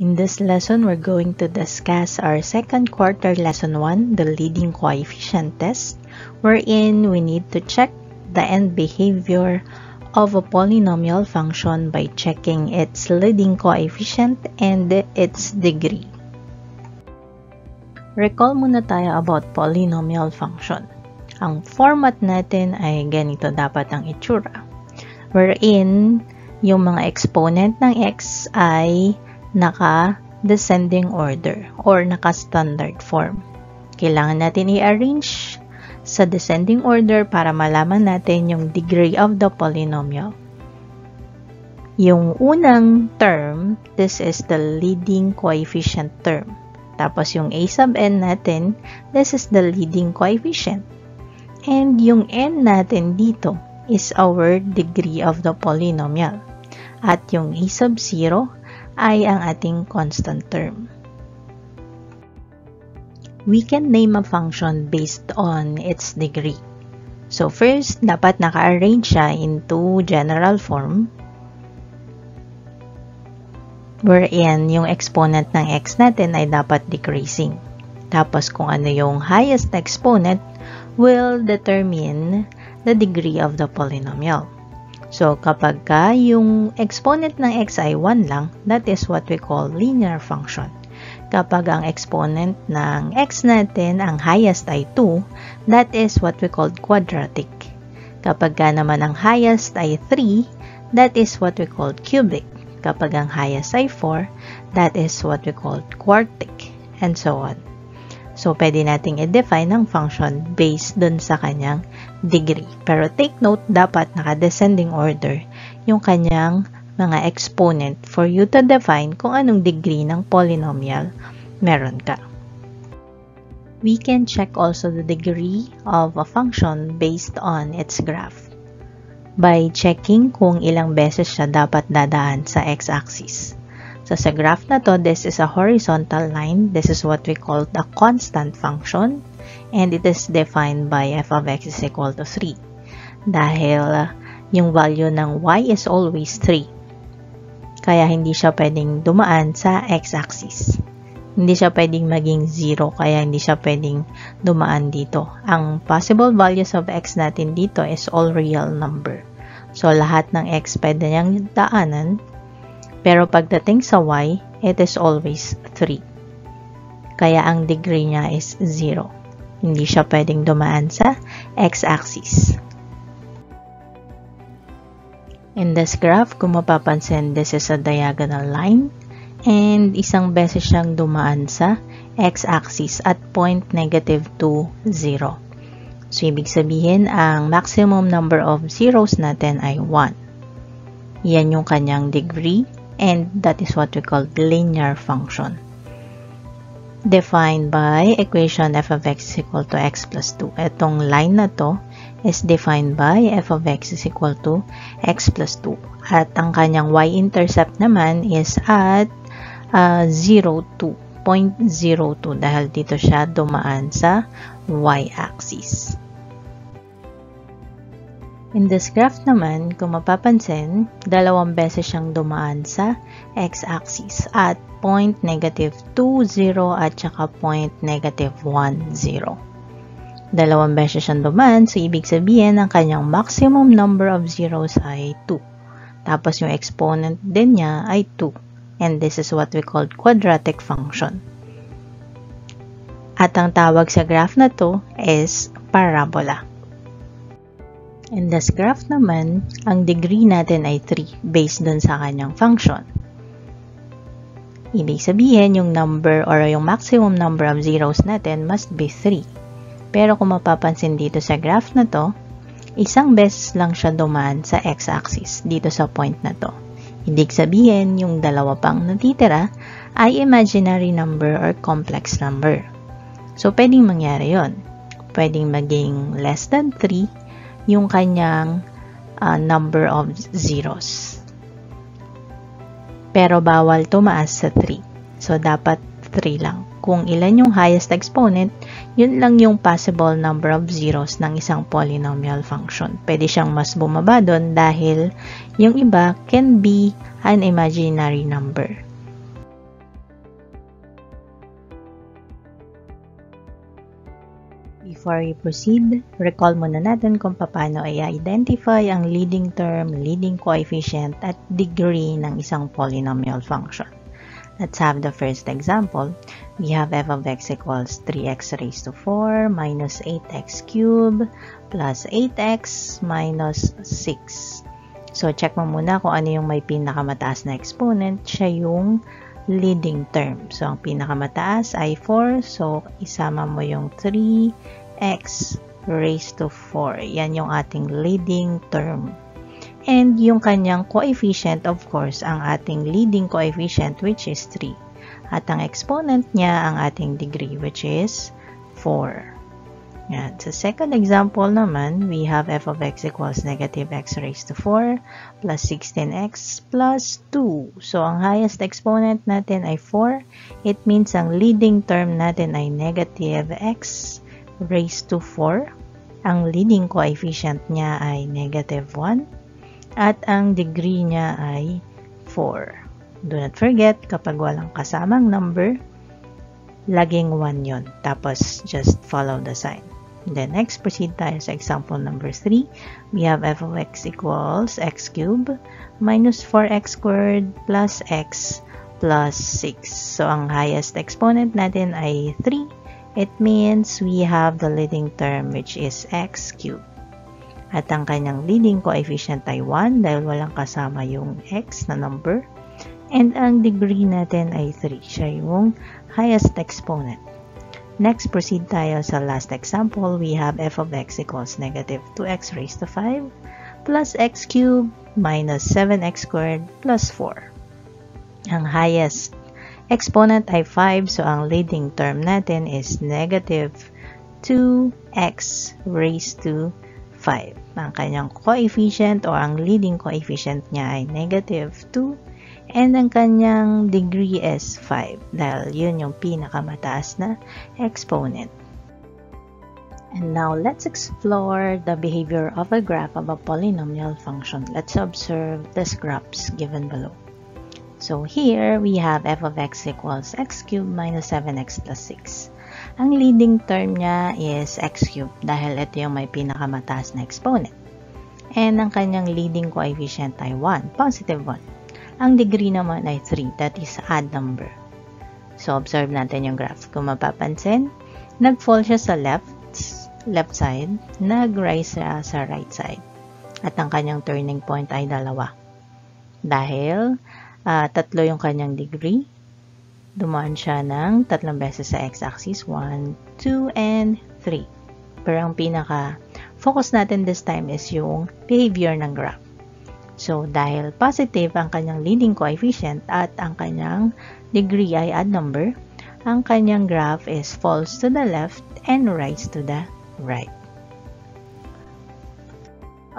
In this lesson, we're going to discuss our second quarter lesson 1, the leading coefficient test, wherein we need to check the end behavior of a polynomial function by checking its leading coefficient and its degree. Recall muna tayo about polynomial function. Ang format natin ay ganito dapat ang itsura. Wherein, yung mga exponent ng x ay naka-descending order or naka-standard form. Kailangan natin i-arrange sa descending order para malaman natin yung degree of the polynomial. Yung unang term, this is the leading coefficient term. Tapos yung a sub n natin, this is the leading coefficient. And yung n natin dito is our degree of the polynomial. At yung a sub 0 ay ang ating constant term. We can name a function based on its degree. So first, dapat naka-arrange siya into general form wherein yung exponent ng x natin ay dapat decreasing. Tapos kung ano yung highest exponent will determine the degree of the polynomial. So, kapag ka yung exponent ng x ay 1 lang, that is what we call linear function. Kapag ang exponent ng x natin, ang highest ay 2, that is what we call quadratic. Kapag ka naman ang highest ay 3, that is what we call cubic. Kapag ang highest ay 4, that is what we call quartic, and so on. So, pwede nating i-define ang function based dun sa kanyang degree. Pero take note, dapat naka-descending order yung kanyang mga exponent for you to define kung anong degree ng polynomial meron ka. We can check also the degree of a function based on its graph by checking kung ilang beses siya dapat dadaan sa x-axis. So, sa graph na to, this is a horizontal line. This is what we call the constant function. And it is defined by f of x is equal to 3. Dahil uh, yung value ng y is always 3. Kaya hindi siya pwedeng dumaan sa x-axis. Hindi siya pwedeng maging 0, kaya hindi siya pwedeng dumaan dito. Ang possible values of x natin dito is all real number. So, lahat ng x pwede niyang daanan pero pagdating sa y, it is always 3. Kaya ang degree niya is 0. Hindi siya pwedeng dumaan sa x-axis. In this graph, kung mapapansin, this is a diagonal line and isang beses siyang dumaan sa x-axis at point negative 2, 0. So, ibig sabihin, ang maximum number of zeros natin ay 1. Yan yung kanyang degree and that is what we call linear function defined by equation f of x is equal to x plus 2. Itong line na to is defined by f of x is equal to x plus 2. At ang kanyang y-intercept naman is at uh, 0, 2, 0.02 dahil dito siya dumaan sa y-axis. In this graph naman, kung mapapansin, dalawang beses siyang dumaan sa x-axis at point negative 2, 0 at saka point negative 1, 0. Dalawang beses siyang dumaan, so ibig sabihin ang kanyang maximum number of zeros ay 2. Tapos yung exponent din niya ay 2. And this is what we call quadratic function. At ang tawag sa graph na to is parabola. In this graph naman, ang degree natin ay 3 based dun sa kanyang function. Ibig sabihin, yung number or yung maximum number of zeros natin must be 3. Pero kung mapapansin dito sa graph na to, isang beses lang siya dumaan sa x-axis dito sa point na to. Ibig sabihin, yung dalawa pang natitira ay imaginary number or complex number. So, pwedeng mangyari yon. Pwedeng maging less than 3 yung kanyang uh, number of zeros. Pero bawal tumaas sa 3. So, dapat 3 lang. Kung ilan yung highest exponent, yun lang yung possible number of zeros ng isang polynomial function. Pwede siyang mas bumaba doon dahil yung iba can be an imaginary number. Before we proceed, recall muna natin kung paano i-identify ang leading term, leading coefficient, at degree ng isang polynomial function. Let's have the first example. We have f of x equals 3x raised to 4 minus 8x cubed plus 8x minus 6. So, check mo muna kung ano yung may pinakamataas na exponent. Siya yung leading term. So, ang pinakamataas ay 4. So, isama mo yung 3x raised to 4. Yan yung ating leading term. And yung kanyang coefficient, of course, ang ating leading coefficient which is 3. At ang exponent niya ang ating degree which is 4. Yan. Sa second example naman, we have f of x equals negative x raised to 4 plus 16x plus 2. So, ang highest exponent natin ay 4. It means ang leading term natin ay negative x raised to 4. Ang leading coefficient niya ay negative 1. At ang degree niya ay 4. Do not forget, kapag walang kasamang number, laging 1 yon. Tapos, just follow the sign. Then next, proceed tayo sa example number 3. We have f of x equals x cubed minus 4x squared plus x plus 6. So, ang highest exponent natin ay 3. It means we have the leading term which is x cubed. At ang kanyang leading coefficient ay 1 dahil walang kasama yung x na number. And ang degree natin ay 3. Siya yung highest exponent. Next, proceed tayo sa last example. We have f of x equals negative 2x raised to 5 plus x cubed minus 7x squared plus 4. Ang highest exponent ay 5, so ang leading term natin is negative 2x raised to 5. Ang kanyang coefficient or ang leading coefficient niya ay negative 2 And ang kanyang degree is 5 dahil yun yung pinakamataas na exponent. And now, let's explore the behavior of a graph of a polynomial function. Let's observe these graphs given below. So here, we have f of x equals x cubed minus 7x plus 6. Ang leading term niya is x cubed dahil ito yung may pinakamataas na exponent. And ang kanyang leading coefficient ay 1, positive 1. Ang degree naman ay 3, that is odd number. So, observe natin yung graph. Kung mapapansin, nag-fall siya sa left, left side, nag-rise siya sa right side. At ang kanyang turning point ay dalawa. Dahil uh, tatlo yung kanyang degree, dumaan siya ng tatlong beses sa x-axis, 1, 2, and 3. Pero ang pinaka focus natin this time is yung behavior ng graph. So, dahil positive ang kanyang leading coefficient at ang kanyang degree ay odd number, ang kanyang graph is falls to the left and rise to the right.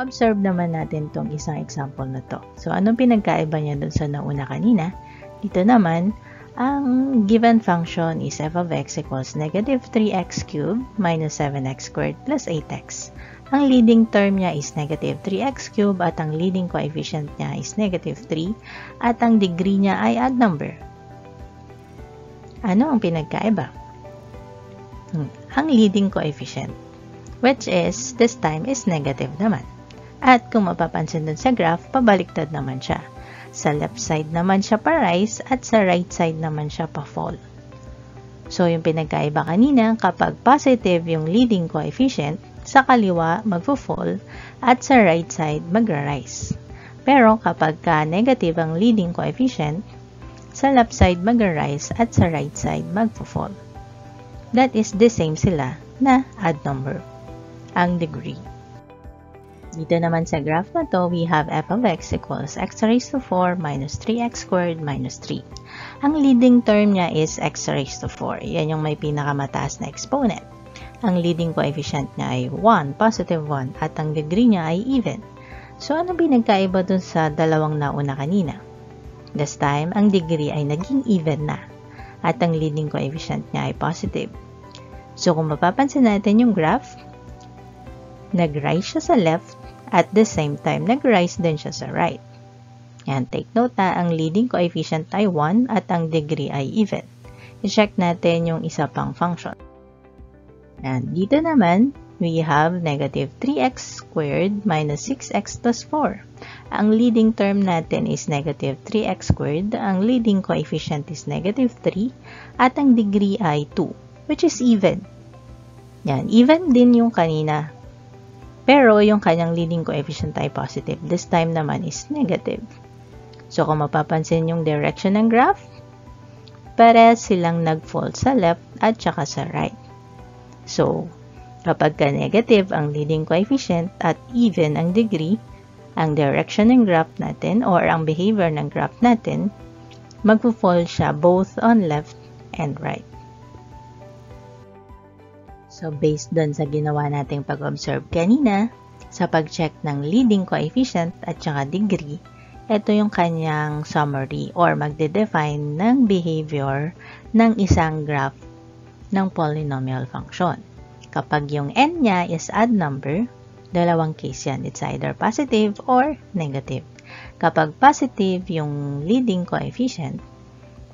Observe naman natin tong isang example na to. So, anong pinagkaiba niya dun sa nauna kanina? Dito naman, ang given function is f of x equals negative 3x cubed minus 7x squared plus 8x. Ang leading term niya is negative 3x cubed at ang leading coefficient niya is negative 3 at ang degree niya ay odd number. Ano ang pinagkaiba? Hmm. Ang leading coefficient, which is this time is negative naman. At kung mapapansin dun sa graph, pabaliktad naman siya. Sa left side naman siya pa-rise at sa right side naman siya pa-fall. So, yung pinagkaiba kanina, kapag positive yung leading coefficient, sa kaliwa magfo-fall at sa right side magra-rise. Pero kapag ka negative ang leading coefficient, sa left side magra-rise at sa right side magfo-fall. That is the same sila na odd number, ang degree. Dito naman sa graph na to, we have f of x equals x raised to 4 minus 3x squared minus 3. Ang leading term niya is x raised to 4. Yan yung may pinakamataas na exponent. Ang leading coefficient niya ay 1, positive 1, at ang degree niya ay even. So, ano binagkaiba dun sa dalawang nauna kanina? This time, ang degree ay naging even na, at ang leading coefficient niya ay positive. So, kung mapapansin natin yung graph, nag-rise siya sa left, at the same time, nag-rise din siya sa right. Yan, take note na ang leading coefficient ay 1 at ang degree ay even. I-check natin yung isa pang function. And dito naman, we have negative 3x squared minus 6x plus 4. Ang leading term natin is negative 3x squared, ang leading coefficient is negative 3, at ang degree ay 2, which is even. Yan, even din yung kanina. Pero yung kanyang leading coefficient ay positive. This time naman is negative. So kung mapapansin yung direction ng graph, pare silang nag-fall sa left at saka sa right. So, kapag ka negative ang leading coefficient at even ang degree, ang direction ng graph natin or ang behavior ng graph natin, magpo-fall siya both on left and right. So, based dun sa ginawa nating pag-observe kanina, sa pag-check ng leading coefficient at saka degree, ito yung kanyang summary or magde-define ng behavior ng isang graph ng polynomial function. Kapag yung n niya is odd number, dalawang case yan. It's either positive or negative. Kapag positive yung leading coefficient,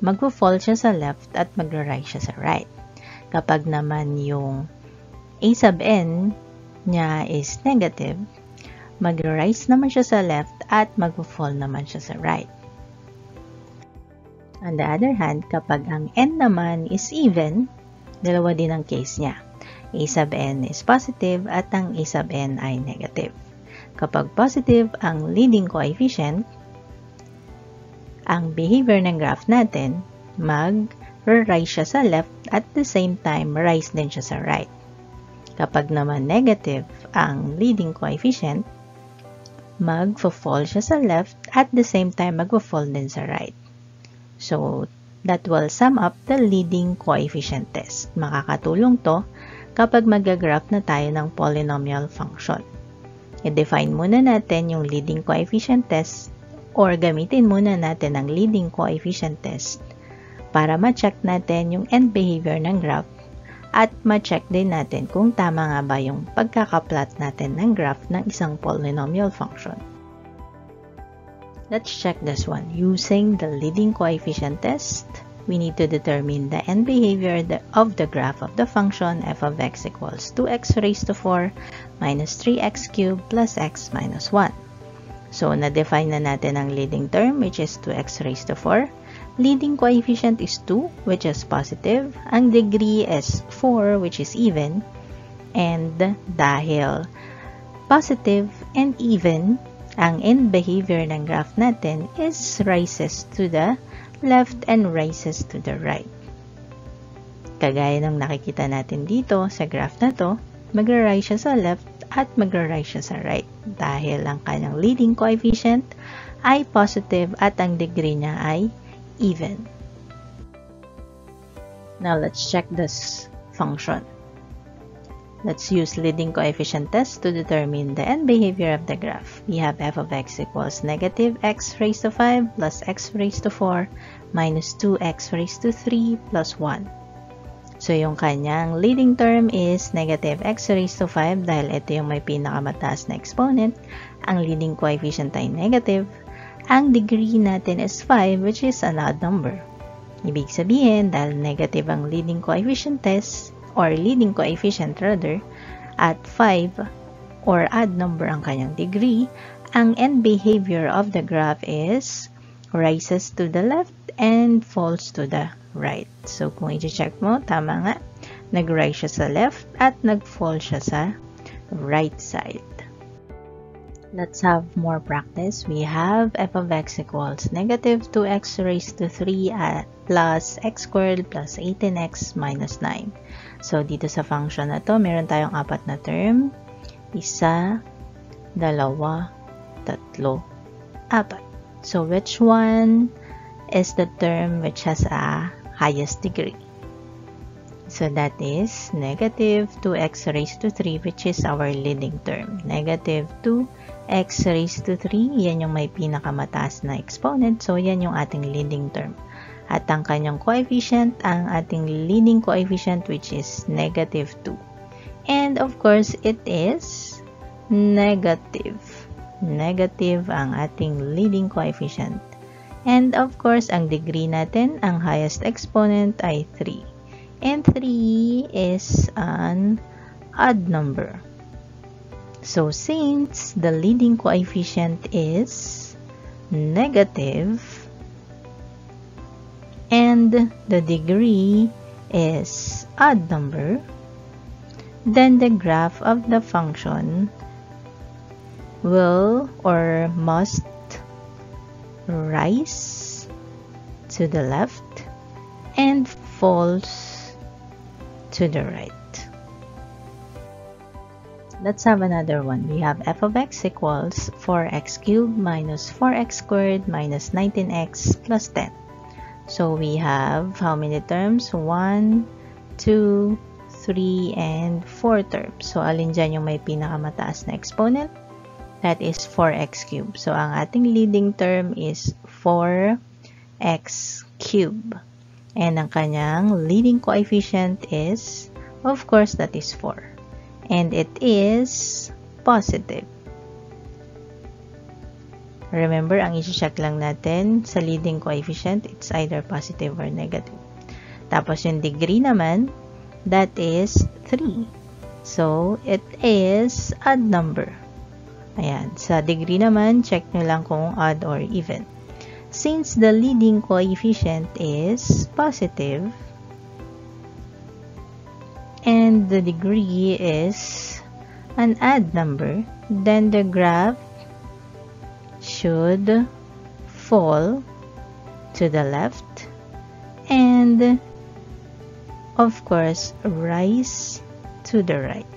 magpo-fall siya sa left at magra-rise siya sa right. Kapag naman yung a sub n niya is negative, mag-rise naman siya sa left at mag-fall naman siya sa right. On the other hand, kapag ang n naman is even, dalawa din ang case niya. a sub n is positive at ang a sub n ay negative. Kapag positive ang leading coefficient, ang behavior ng graph natin, mag-rise siya sa left at the same time, rise din siya sa right. Kapag naman negative ang leading coefficient, mag-fall siya sa left at the same time mag-fall din sa right. So, that will sum up the leading coefficient test. Makakatulong to kapag mag-graph na tayo ng polynomial function. I-define muna natin yung leading coefficient test or gamitin muna natin ang leading coefficient test para ma-check natin yung end behavior ng graph at ma-check din natin kung tama nga ba yung pagkakaplot natin ng graph ng isang polynomial function. Let's check this one. Using the leading coefficient test, we need to determine the end behavior of the graph of the function f of x equals 2x raised to 4 minus 3x cubed plus x minus 1. So, na-define na natin ang leading term which is 2x raised to 4 leading coefficient is 2, which is positive. Ang degree is 4, which is even. And dahil positive and even, ang end behavior ng graph natin is rises to the left and rises to the right. Kagaya ng nakikita natin dito sa graph na to, magra-rise siya sa left at magra-rise siya sa right dahil ang kanyang leading coefficient ay positive at ang degree niya ay even. Now let's check this function. Let's use leading coefficient test to determine the end behavior of the graph. We have f of x equals negative x raised to 5 plus x raised to 4 minus 2x raised to 3 plus 1. So, yung kanyang leading term is negative x raised to 5 dahil ito yung may pinakamataas na exponent. Ang leading coefficient ay negative ang degree natin is 5 which is an odd number. Ibig sabihin, dahil negative ang leading coefficient test or leading coefficient rather, at 5 or odd number ang kanyang degree, ang end behavior of the graph is rises to the left and falls to the right. So, kung i-check mo, tama nga, nag-rise siya sa left at nag-fall siya sa right side. Let's have more practice. We have f of x equals negative 2x raised to 3 at plus x squared plus 18x minus 9. So, dito sa function na to, meron tayong apat na term. Isa, dalawa, tatlo, apat. So, which one is the term which has a highest degree? So, that is negative 2x raised to 3 which is our leading term. Negative 2 x raised to 3, yan yung may pinakamataas na exponent. So, yan yung ating leading term. At ang kanyang coefficient, ang ating leading coefficient which is negative 2. And of course, it is negative. Negative ang ating leading coefficient. And of course, ang degree natin, ang highest exponent ay 3. And 3 is an odd number. So since the leading coefficient is negative and the degree is odd number, then the graph of the function will or must rise to the left and falls to the right. Let's have another one. We have f of x equals 4x cubed minus 4x squared minus 19x plus 10. So we have how many terms? 1, 2, 3, and 4 terms. So alin dyan yung may pinakamataas na exponent? That is 4x cubed. So ang ating leading term is 4x cubed. And ang kanyang leading coefficient is, of course, that is 4 and it is positive. Remember, ang isi-check lang natin sa leading coefficient, it's either positive or negative. Tapos yung degree naman, that is 3. So, it is odd number. Ayan. Sa degree naman, check nyo lang kung odd or even. Since the leading coefficient is positive, the degree is an odd number, then the graph should fall to the left and of course rise to the right.